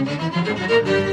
Música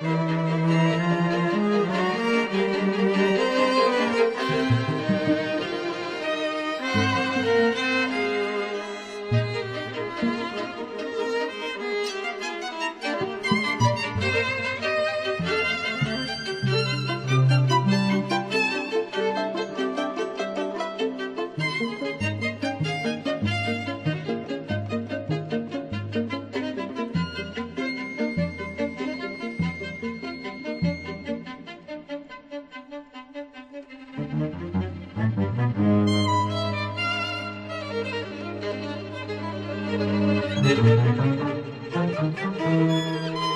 Música Thank you.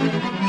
Thank you.